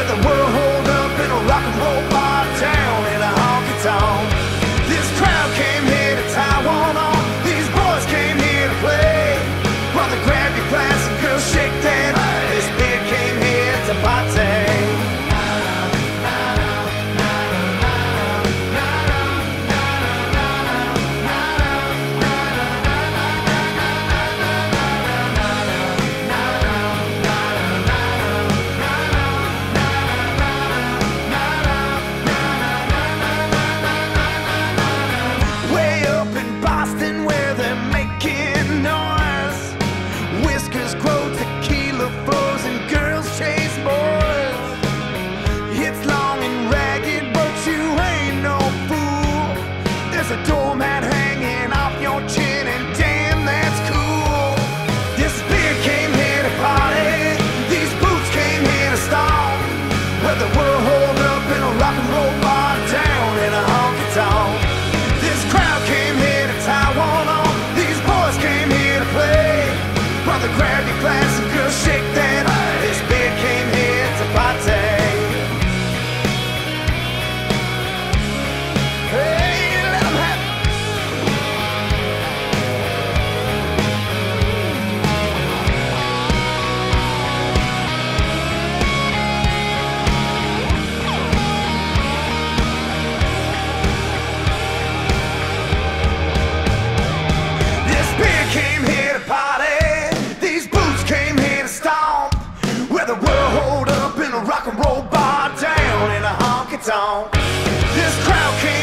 where the world There's a doormat hanging off your chin, and damn, that's cool. This beard came here to party, these boots came here to stomp. Whether we're hold up in a rock and roll bar, down in a honky tonk. This crowd came here to tie one on, these boys came here to play. Brother, grab your glass and girl, shake. on. This crowd can't.